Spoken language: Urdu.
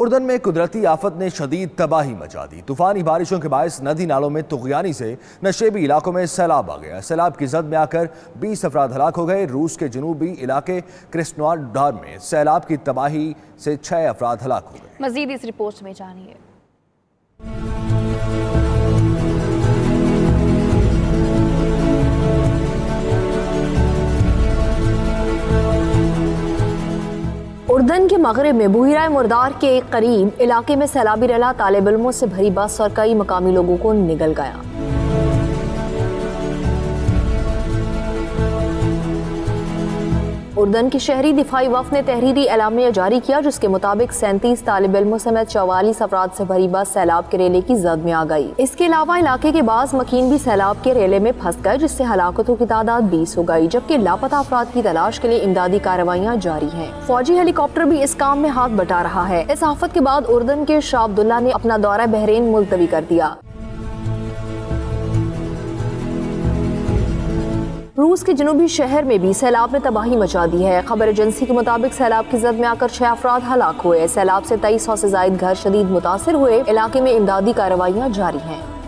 اردن میں قدرتی آفت نے شدید تباہی مچا دی۔ طوفانی بارشوں کے باعث ندی نالوں میں تغیانی سے نشیبی علاقوں میں سیلاب آ گیا۔ سیلاب کی زد میں آ کر بیس افراد ہلاک ہو گئے۔ روس کے جنوبی علاقے کرسنوار ڈار میں سیلاب کی تباہی سے چھ افراد ہلاک ہو گئے۔ مزید اس رپورٹ میں جانیے۔ اردن کے مغرب میں بحیرہ مردار کے ایک قریب علاقے میں سیلابی رلا طالب علموں سے بھری بس اور کئی مقامی لوگوں کو نگل گیا۔ اردن کی شہری دفاعی وفد نے تحریری اعلامیہ جاری کیا، جس کے مطابق سینتیس طالب علموں سمیت چوالیس افراد سے بھری بس سیلاب کے ریلے کی زد میں آ گئی۔ اس کے علاوہ علاقے کے بعض مکین بھی سیلاب کے ریلے میں پھنس گئے، جس سے ہلاکتوں کی تعداد بیس ہو گئی، جبکہ لاپتہ افراد کی تلاش کے لیے امدادی کارروائیاں جاری ہیں۔ فوجی ہیلی کاپٹر بھی اس کام میں ہاتھ بٹا رہا ہے۔ اس آفت کے بعد اردن کے شاہ عبداللہ نے اپنا دورہ بحرین ملتوی کر دیا۔ روس کے جنوبی شہر میں بھی سیلاب نے تباہی مچا دی ہے۔ خبر ایجنسی کے مطابق سیلاب کی زد میں آ کر چھ افراد ہلاک ہوئے۔ سیلاب سے تیئیس سو سے زائد گھر شدید متاثر ہوئے۔ علاقے میں امدادی کارروائیاں جاری ہیں۔